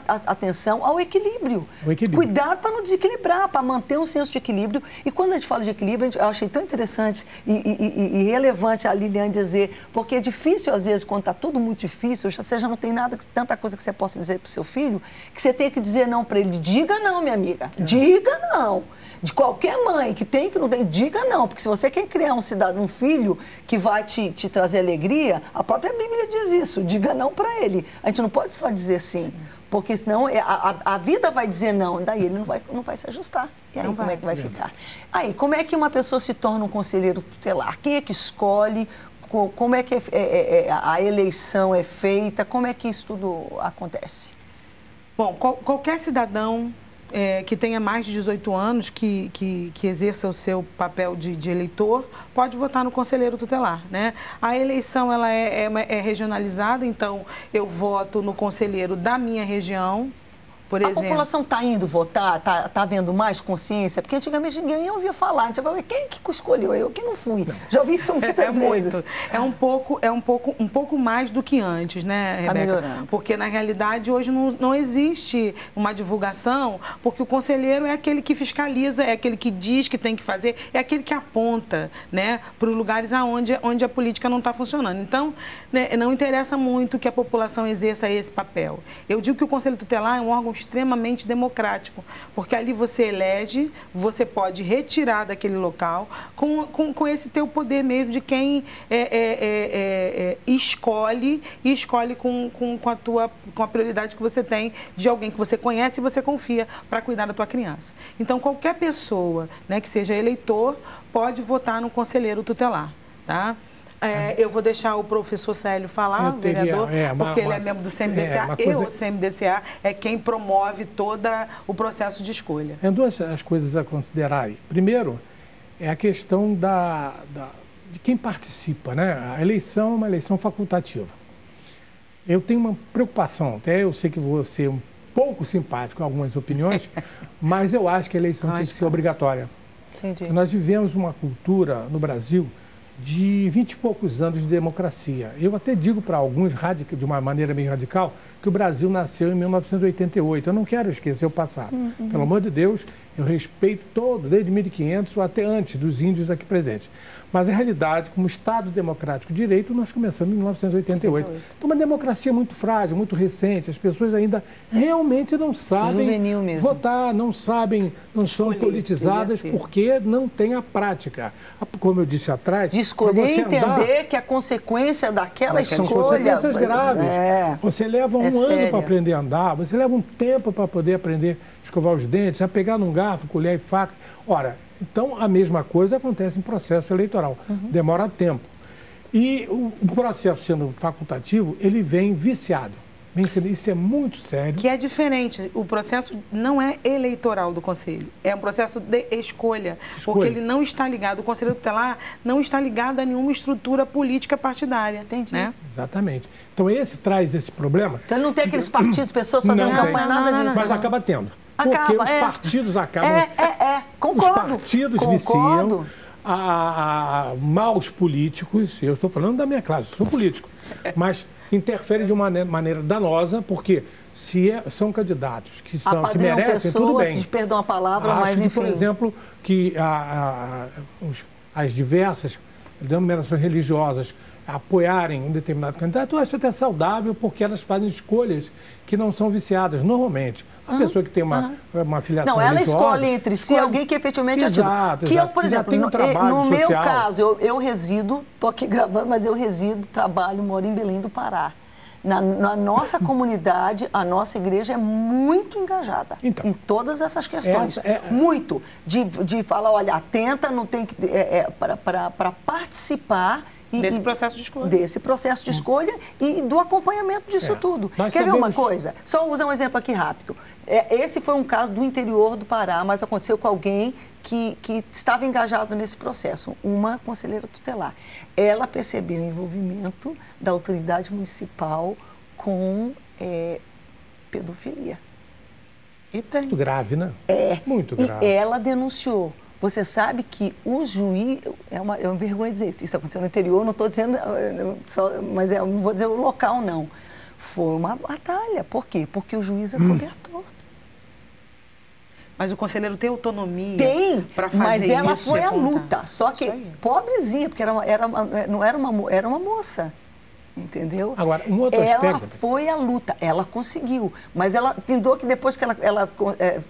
a- atenção ao equilíbrio. O equilíbrio. Cuidado para não desequilibrar, para manter um senso de equilíbrio. E quando a gente fala de equilíbrio, eu achei tão interessante e, e- e- e relevante a Liliane dizer, porque é difícil às vezes, quando está tudo muito difícil, já- você já não tem nada, que- tanta coisa que você possa dizer para o seu filho, que você tem que dizer não para ele. Diga não, minha amiga. É. Diga não. De qualquer mãe que tem, que não tem, diga não. Porque se você quer criar um cidadão, um filho que vai te, te trazer alegria, a própria Bíblia diz isso. Diga não para ele. A gente não pode só dizer sim. Porque senão é, a, a- a vida vai dizer não, daí ele não vai, não vai se ajustar. E aí Não como vai. é que vai ficar? Aí, como é que uma pessoa se torna um conselheiro tutelar? Quem é que escolhe? Co- Como é que é- é- é- a eleição é feita? Como é que isso tudo acontece? Bom, qual- qualquer cidadão é, que tenha mais de 18 anos, que, que, que exerça o seu papel de, de eleitor, pode votar no conselheiro tutelar. Né? A eleição ela é, é- é regionalizada, então eu voto no conselheiro da minha região, por a exemplo. população está indo votar? Está tá havendo mais consciência? Porque antigamente ninguém nem ouvia falar. A ver quem que escolheu? Eu que não fui. Já ouvi isso muitas é vezes. muito. É um pouco, é um pouco, um pouco mais do que antes, né, Tá Rebeca? melhorando. Porque na realidade hoje não, não existe uma divulgação, porque o conselheiro é aquele que fiscaliza, é aquele que diz que tem que fazer, é aquele que aponta, né, para os lugares aonde onde a política não está funcionando. Então, né, não interessa muito que a população exerça esse papel. Eu digo que o conselho tutelar é um órgão extremamente democrático, porque ali você elege, você pode retirar daquele local com, com, com esse teu poder mesmo de quem é, é, é, é, é, escolhe e escolhe com, com, com, a tua, com a prioridade que você tem de alguém que você conhece e você confia para cuidar da tua criança. Então, qualquer pessoa né, que seja eleitor pode votar no conselheiro tutelar, tá? É, eu vou deixar o professor Célio falar, teria- vereador, é, uma- porque ele é uma- membro do CMDCA. é, uma Eu, coisa- o CMDCA, é quem promove todo o processo de escolha. Tem duas as coisas a considerar aí. Primeiro, é a questão da, da- de quem participa, né? A eleição é uma eleição facultativa. Eu tenho uma preocupação, até eu sei que vou ser um pouco simpático em algumas opiniões, mas eu acho que a eleição tinha que ser obrigatória. Entendi. Nós vivemos uma cultura no Brasil de vinte e poucos anos de democracia. Eu até digo para alguns, de uma maneira bem radical, que o Brasil nasceu em 1988. Eu não quero esquecer o passado. Pelo amor de Deus, eu respeito todo, desde 1500 ou até antes dos índios aqui presentes. Mas, a realidade, como Estado democrático de direito, nós começamos em 1988. Então, uma democracia muito frágil, muito recente. As pessoas ainda realmente não sabem votar, não sabem, não são politizadas porque não tem a prática. Como eu disse atrás, De escolher você andar- entender que a consequência daquela são escolha. consequências graves. É. Você leva um É ano para aprender a andar, você leva um tempo para poder aprender escovar os dentes, a pegar num garfo, colher e faca. Ora, então a mesma coisa acontece em processo eleitoral. Uhum. Demora tempo. E o, processo sendo facultativo, ele vem viciado. Vem sendo- isso é muito sério. Que é diferente. O processo não é eleitoral do conselho, é um processo de escolha, Escolha. porque ele não está ligado, o conselho tutelar não está ligado a nenhuma estrutura política partidária. Entendi. Né? Exatamente. Então esse traz esse problema. Então não tem aqueles partidos, pessoas fazendo Não campanha, tem. nada Não, não, disso. Mas não. acaba tendo. Acaba, porque os é. partidos acabam. É, é, é. Concordo. Os partidos Concordo. viciam a, a- maus políticos. Eu estou falando da minha classe, eu sou político. Mas interfere de uma maneira, maneira danosa, porque se é, são candidatos que, são, que merecem, pessoas, tudo bem. Perdão a palavra, Acho mas que, enfim. por exemplo, que a, a, os, as diversas denominações religiosas apoiarem um determinado candidato, eu acho até saudável, porque elas fazem escolhas que não são viciadas. Normalmente, a uhum. pessoa que tem uma, uhum. uma filiação Não, ela religiosa, escolhe entre si alguém que efetivamente exato, é ativo. Que exato. eu, por exemplo, um trabalho no, social. meu caso, eu, eu resido, estou aqui gravando, mas eu resido, trabalho, moro em Belém do Pará. Na, na, nossa comunidade, a nossa igreja é muito engajada então, em todas essas questões. É... Muito. De, de falar, olha, atenta, não tem que. É, é, para participar e, desse processo de escolha. Desse processo de escolha e do acompanhamento disso é. tudo. Nós Quer sabemos... ver uma coisa? Só usar um exemplo aqui rápido. É, esse foi um caso do interior do Pará, mas aconteceu com alguém que, que estava engajado nesse processo, uma conselheira tutelar. Ela percebeu o envolvimento da autoridade municipal com é, pedofilia. E tem. Muito grave, né? É. Muito grave. E ela denunciou. Você sabe que o juiz. É uma, é uma vergonha dizer isso. Isso aconteceu no interior, não estou dizendo. Só, mas é, não vou dizer o local, não. Foi uma batalha. Por quê? Porque o juiz é hum. cobertor. Mas o conselheiro tem autonomia tem, para fazer mas ela isso foi à luta. Só que pobrezinha, porque era uma, era uma, não era uma, era uma moça. Entendeu? Agora, um outro ela aspecto. foi à luta, ela conseguiu. Mas ela findou que depois que ela, ela é,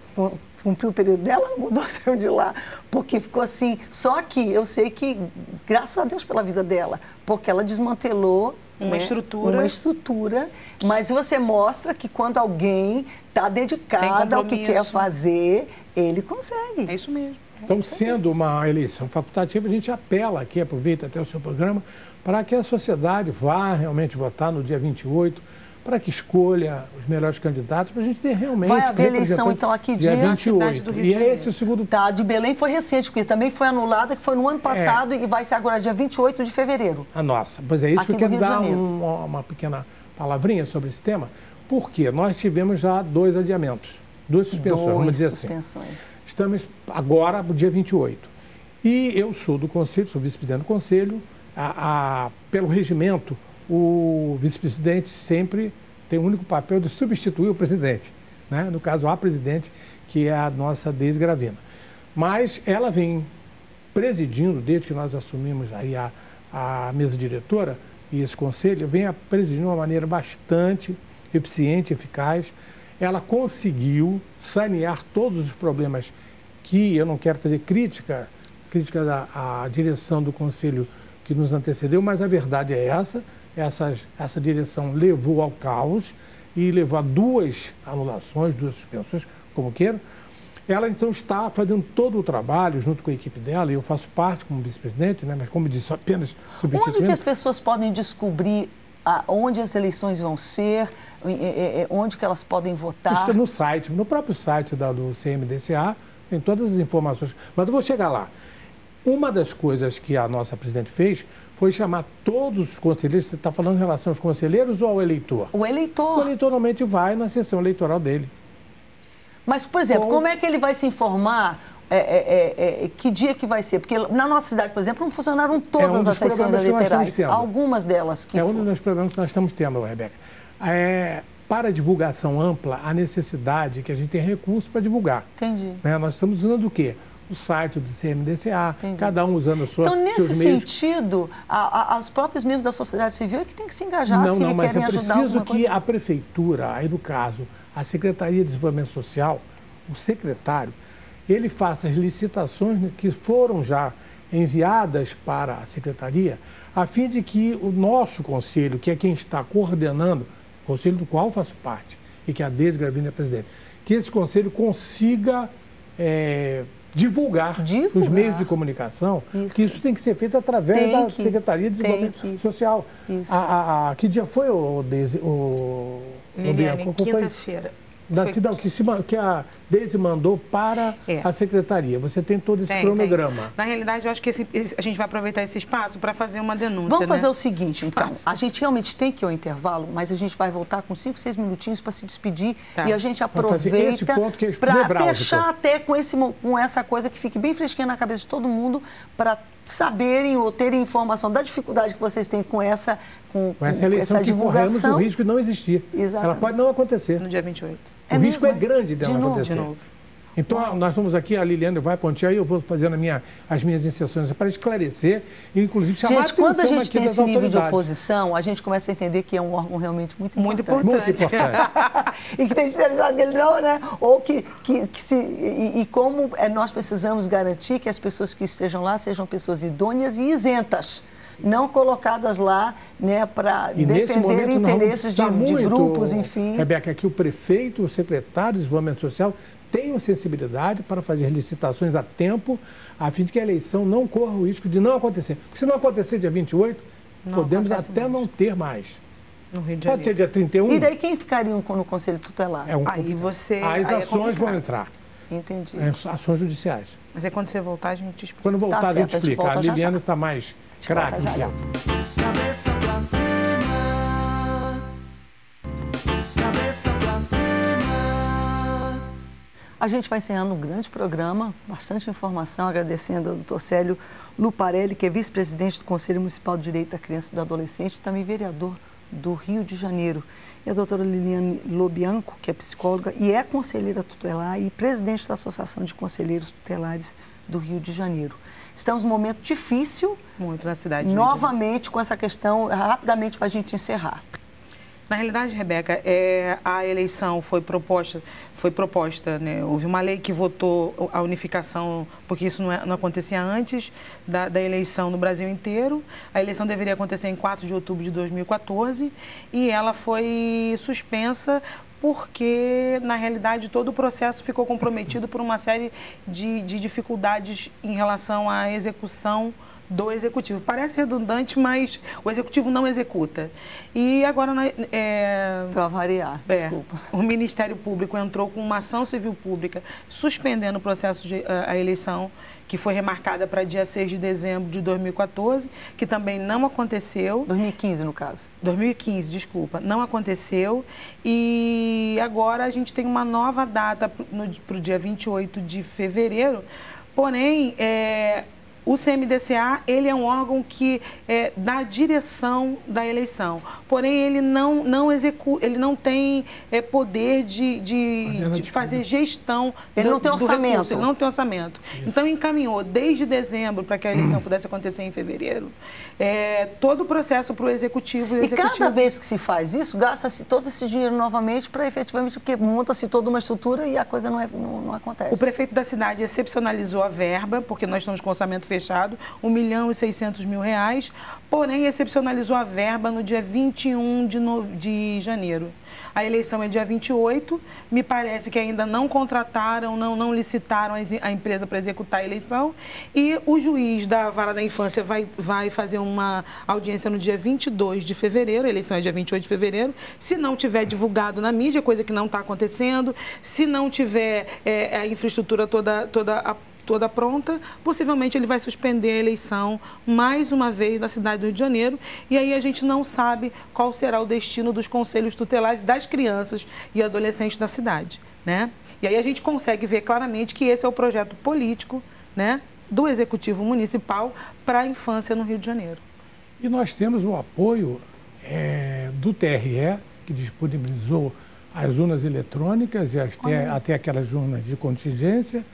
cumpriu o período dela, ela mudou, saiu de lá. Porque ficou assim. Só que eu sei que, graças a Deus pela vida dela, porque ela desmantelou uma né, estrutura. Uma estrutura, mas você mostra que quando alguém está dedicado ao que quer fazer, ele consegue. É isso mesmo. Então, sendo uma eleição facultativa, a gente apela aqui, aproveita até o seu programa, para que a sociedade vá realmente votar no dia 28, para que escolha os melhores candidatos, para a gente ter realmente. Vai haver eleição, então, aqui dia, dia 28. Do Rio e é esse o segundo. Tá, de Belém foi recente, porque também foi anulada, que foi no ano é. passado é. e vai ser agora dia 28 de fevereiro. A nossa. Pois é isso aqui que eu quero dar um, uma pequena palavrinha sobre esse tema, porque nós tivemos já dois adiamentos, duas suspensões, dois vamos dizer suspensões. assim. Estamos agora no dia 28. E eu sou do Conselho, sou vice-presidente do Conselho, a, a, pelo regimento, o vice-presidente sempre tem o único papel de substituir o presidente. Né? No caso, a presidente, que é a nossa Deise Gravina. Mas ela vem presidindo, desde que nós assumimos aí a, a mesa diretora e esse conselho, vem presidindo de uma maneira bastante eficiente, eficaz. Ela conseguiu sanear todos os problemas que eu não quero fazer crítica, crítica à, à direção do conselho que nos antecedeu, mas a verdade é essa, essa, essa direção levou ao caos e levou a duas anulações, duas suspensões, como queira. Ela então está fazendo todo o trabalho junto com a equipe dela, e eu faço parte como vice-presidente, né, mas como disse, apenas substituindo. Onde que as pessoas podem descobrir a, onde as eleições vão ser, onde que elas podem votar? Isso é no site, no próprio site da, do CMDCA, tem todas as informações. Mas eu vou chegar lá. Uma das coisas que a nossa presidente fez foi chamar todos os conselheiros, você está falando em relação aos conselheiros ou ao eleitor? O eleitor. O eleitor normalmente vai na sessão eleitoral dele. Mas, por exemplo, Com... como é que ele vai se informar é, é, é, é, que dia que vai ser? Porque na nossa cidade, por exemplo, não funcionaram todas é um as sessões eleitorais. Algumas delas que. É um dos problemas que nós estamos tendo, Rebeca. É, para a divulgação ampla, a necessidade que a gente tem recursos para divulgar. Entendi. Né? Nós estamos usando o quê? O site do CMDCA, Entendi. cada um usando a sua Então, nesse sentido, a, a, os próprios membros da sociedade civil é que tem que se engajar não, se não, mas querem é preciso que coisa. a prefeitura, aí no caso, a Secretaria de Desenvolvimento Social, o secretário, ele faça as licitações que foram já enviadas para a secretaria, a fim de que o nosso conselho, que é quem está coordenando, conselho do qual faço parte, e que a Deise Gravina é presidente, que esse conselho consiga é, divulgar, divulgar. os meios de comunicação, isso. que isso tem que ser feito através tem da que, Secretaria de Desenvolvimento Social. A, a, a, que dia foi o, o, Liliane, quinta-feira. Da, que, se, que, a Deise mandou para é. a secretaria. Você tem todo esse tem, cronograma. Tem. Na realidade, eu acho que esse, a gente vai aproveitar esse espaço para fazer uma denúncia. Vamos né? fazer o seguinte, então. A gente realmente tem que ir ao intervalo, mas a gente vai voltar com cinco, seis minutinhos para se despedir tá. e a gente aproveita para fechar até com, esse, com essa coisa que fique bem fresquinha na cabeça de todo mundo para saberem ou terem informação da dificuldade que vocês têm com essa com, com essa eleição essa que corremos o risco de não existir. Exatamente. Ela pode não acontecer. No dia 28. É o mesmo? risco é grande dela de novo, acontecer. De novo. Então, nós vamos aqui, a Liliana vai pontear e eu vou fazendo minha, as minhas inserções para esclarecer e, inclusive, chamar gente, a atenção quando a gente tem esse nível de oposição, a gente começa a entender que é um órgão realmente muito importante. Muito importante. Muito importante. e que tem interessado nele não, né? Ou que, que, que se... E, e como é, nós precisamos garantir que as pessoas que estejam lá sejam pessoas idôneas e isentas não colocadas lá né, para defender interesses de, de, grupos, enfim. Rebeca, que o prefeito, o secretário de Desenvolvimento Social tenham sensibilidade para fazer licitações a tempo, a fim de que a eleição não corra o risco de não acontecer. Porque se não acontecer dia 28, não podemos até mais. não ter mais. Pode ser dia 31. E daí quem ficaria no Conselho Tutelar? É um... Aí você. As aí é ações é vão entrar. Entendi. É, ações judiciais. Mas é quando você voltar, a gente explica. Quando voltar, tá a gente explica. A, a Liliana está mais craque. Cabeça pra A gente vai encerrando um grande programa, bastante informação, agradecendo ao doutor Célio Luparelli, que é vice-presidente do Conselho Municipal de Direito da Criança e do Adolescente, também vereador do Rio de Janeiro. E a doutora Liliane Lobianco, que é psicóloga e é conselheira tutelar e presidente da Associação de Conselheiros Tutelares do Rio de Janeiro. Estamos num momento difícil. Muito na cidade. Novamente com essa questão, rapidamente para a gente encerrar. Na realidade, Rebeca, é, a eleição foi proposta, foi proposta, né? houve uma lei que votou a unificação, porque isso não, é, não acontecia antes da, da, eleição no Brasil inteiro. A eleição deveria acontecer em 4 de outubro de 2014 e ela foi suspensa porque, na realidade, todo o processo ficou comprometido por uma série de, de dificuldades em relação à execução do executivo. Parece redundante, mas o executivo não executa. E agora. É, Para variar, é, desculpa. O Ministério Público entrou com uma ação civil pública suspendendo o processo de a, a eleição, que foi remarcada para dia 6 de dezembro de 2014, que também não aconteceu. 2015, no caso. 2015, desculpa. Não aconteceu. E agora a gente tem uma nova data para o dia 28 de fevereiro. Porém, é, o CMDCA ele é um órgão que é, dá direção da eleição, porém ele não, não executa, ele não tem é, poder de, de, de, fazer gestão. Ele do, não tem orçamento. Recurso, ele não tem orçamento. Isso. Então encaminhou desde dezembro para que a eleição hum. pudesse acontecer em fevereiro, é, todo o processo para o executivo. E, o executivo... cada vez que se faz isso, gasta-se todo esse dinheiro novamente para efetivamente, porque monta-se toda uma estrutura e a coisa não, é, não, não acontece. O prefeito da cidade excepcionalizou a verba, porque nós estamos com orçamento fechado, 1 milhão e 600 mil reais, porém excepcionalizou a verba no dia 21 de, no... de janeiro. A eleição é dia 28. Me parece que ainda não contrataram, não, não licitaram a empresa para executar a eleição. E o juiz da Vara da Infância vai, vai fazer uma audiência no dia 22 de fevereiro. A eleição é dia 28 de fevereiro. Se não tiver divulgado na mídia, coisa que não está acontecendo, se não tiver é, a infraestrutura toda, toda toda pronta, possivelmente ele vai suspender a eleição mais uma vez na cidade do Rio de Janeiro. E aí a gente não sabe qual será o destino dos conselhos tutelares das crianças e adolescentes da cidade. Né? E aí a gente consegue ver claramente que esse é o projeto político né, do Executivo Municipal para a infância no Rio de Janeiro. E nós temos o apoio é, do TRE, que disponibilizou as urnas eletrônicas e até, até aquelas urnas de contingência.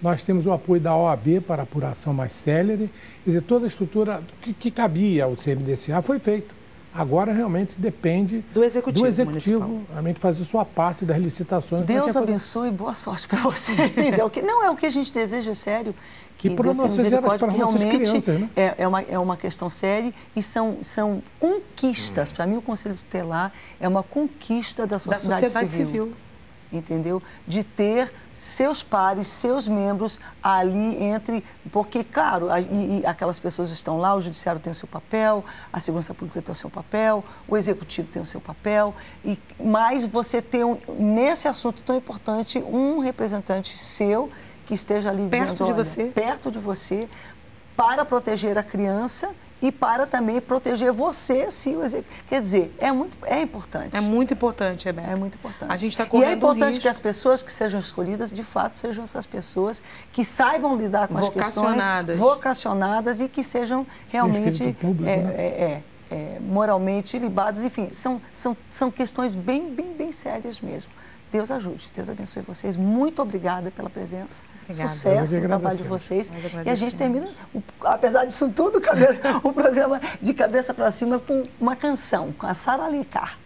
Nós temos o apoio da OAB para apuração mais célere. Quer dizer, toda a estrutura que, que cabia ao CMDCA foi feito. Agora realmente depende do executivo, do executivo realmente fazer sua parte das licitações. Deus abençoe e boa sorte para vocês. é o que, não é o que a gente deseja, sério. Que, que para nossas para nossas crianças, né? é, é, uma, é uma questão séria e são, são conquistas. Hum. Para mim, o Conselho Tutelar é uma conquista da sociedade, da sociedade civil. civil. Entendeu? De ter seus pares, seus membros ali entre, porque, claro, a, e, e aquelas pessoas estão lá, o judiciário tem o seu papel, a segurança pública tem o seu papel, o executivo tem o seu papel, e mais você ter, um, nesse assunto tão importante, um representante seu que esteja ali perto dizendo, de você, perto de você, para proteger a criança e para também proteger você se o Quer dizer, é muito é importante. É muito importante, Rebeca. É muito importante. A gente está E é importante um que as pessoas que sejam escolhidas, de fato, sejam essas pessoas que saibam lidar com as questões vocacionadas e que sejam realmente público, é, né? é, é, é, moralmente libadas. Enfim, são, são, são questões bem, bem, bem sérias mesmo. Deus ajude, Deus abençoe vocês. Muito obrigada pela presença. Obrigada. Sucesso no trabalho de vocês. E a gente termina, apesar disso tudo, o programa de cabeça para cima com uma canção, com a Sara Alencar.